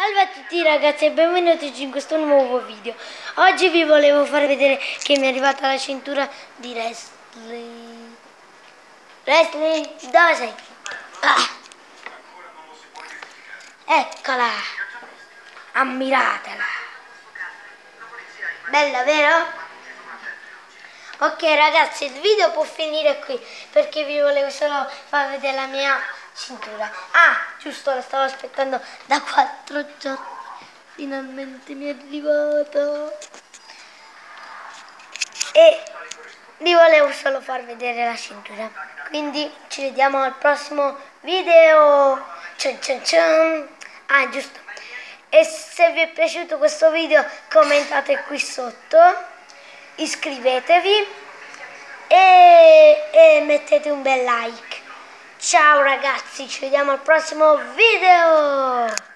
Salve a tutti ragazzi e benvenuti in questo nuovo video. Oggi vi volevo far vedere che mi è arrivata la cintura di Leslie. Leslie, dove sei? Ah. Eccola! Ammiratela! Bella, vero? Ok ragazzi, il video può finire qui perché vi volevo solo far vedere la mia cintura. Ah, giusto, la stavo aspettando da quattro giorni. Finalmente mi è arrivato. E vi volevo solo far vedere la cintura. Quindi ci vediamo al prossimo video. Ciao ciao ciao. Ah, giusto. E se vi è piaciuto questo video commentate qui sotto, iscrivetevi e, e mettete un bel like. Ciao ragazzi, ci vediamo al prossimo video!